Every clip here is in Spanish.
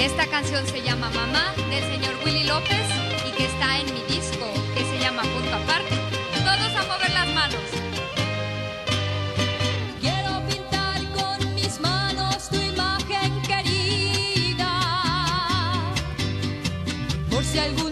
Esta canción se llama Mamá del señor Willy López y que está en mi disco que se llama Punto Aparte. Todos a mover las manos. Quiero pintar con mis manos tu imagen querida. Por si algún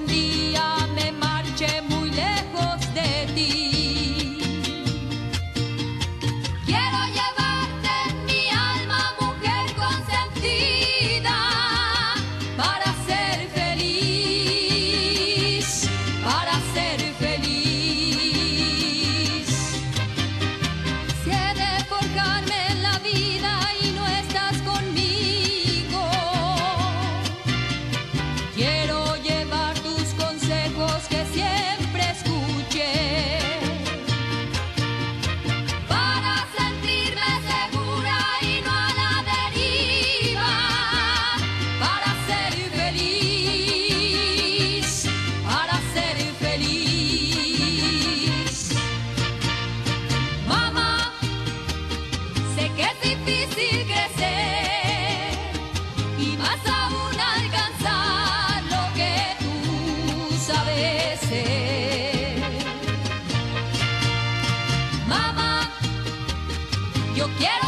Yo quiero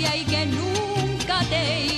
y que nunca te.